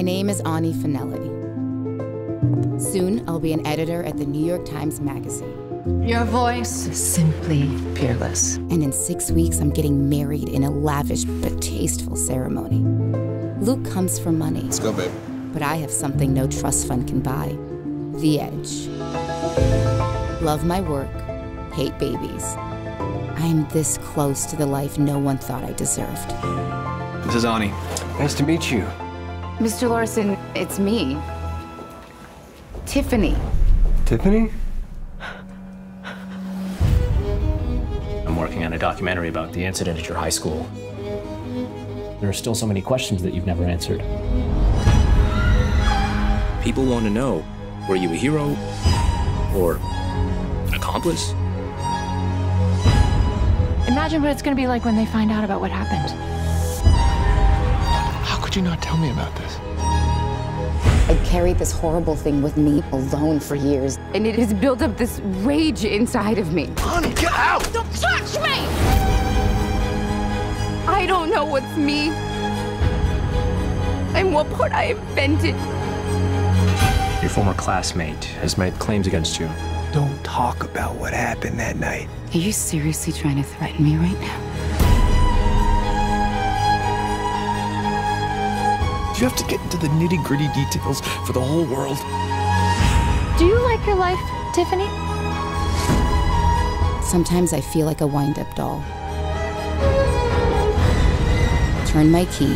My name is Ani FaNelli. Soon, I'll be an editor at the New York Times Magazine. Your voice is simply peerless. And in six weeks, I'm getting married in a lavish but tasteful ceremony. Luke comes for money. Let's go, babe. But I have something no trust fund can buy the edge. Love my work, hate babies. I'm this close to the life no one thought I deserved. This is Ani. Nice to meet you. Mr. Larson, it's me. Tiffany. Tiffany? I'm working on a documentary about the incident at your high school. There are still so many questions that you've never answered. People want to know were you a hero or an accomplice? Imagine what it's going to be like when they find out about what happened. How could you not tell me about this? I'd carried this horrible thing with me alone for years, and it has built up this rage inside of me. Honey, get out! Don't touch me! I don't know what's me and what part I invented. Your former classmate has made claims against you. Don't talk about what happened that night. Are you seriously trying to threaten me right now? You have to get into the nitty gritty details for the whole world? Do you like your life, Tiffany? Sometimes I feel like a wind up doll. Turn my key,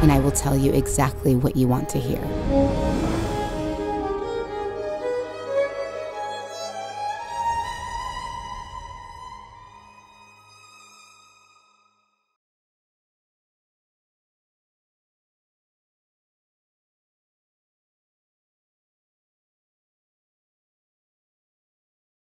and I will tell you exactly what you want to hear.